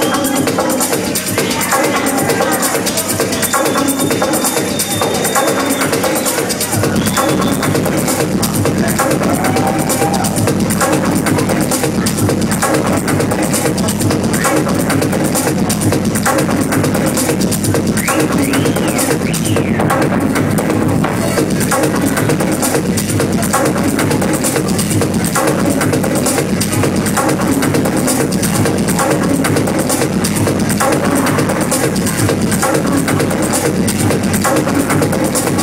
감사합니다. 何?